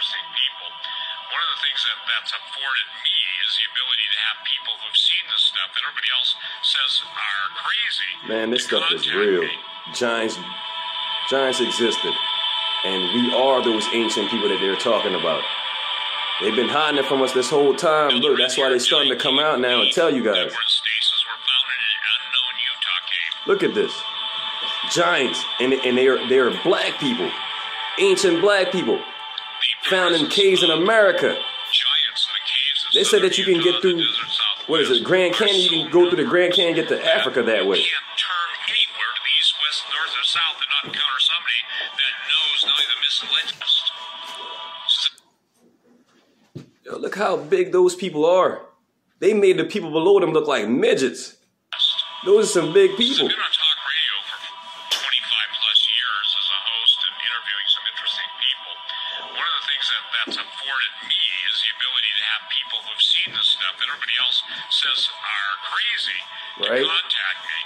interesting people. One of the things that, that's afforded me is the ability to have people who've seen this stuff that everybody else says are crazy. Man, this stuff is real. me. Giants, giants existed, and we are those ancient people that they're talking about. They've been hiding it from us this whole time. Look, that's why they're starting to come out now and tell you guys. were in stasis were found in an unknown Utah cave. Look at this, giants, and and they are they are black people, ancient black people found in caves in America. Giants in the caves of They said that you can get through Utah, the desert southwest, what is it, Grand Canyon? You can go through the Grand Canyon, and get to Africa that way. You can't turn anywhere to the east, west, north, or south and not encounter somebody that knows the myths. Yo, look how big those people are. They made the people below them look like midgets. Those are some big people. Interviewing some interesting people. One of the things that that's afforded me is the ability to have people who've seen this stuff that everybody else says are crazy Right. to contact me.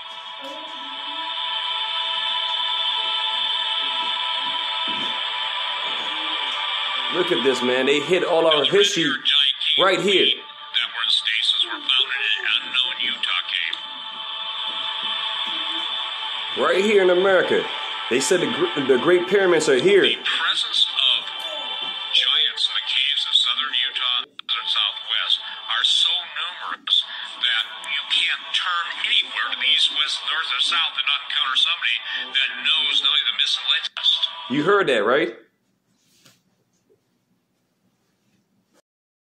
Look at this, man. They hit all our history red-eared giant cave right here. That were in stasis were found in an unknown Utah cave. right here in America. They said the, the Great Pyramids are here. The presence of giants in the caves of southern Utah and southwest are so numerous that you can't turn anywhere to the east, west, north, or south and not encounter somebody that knows not only the myths and legends. You heard that, right?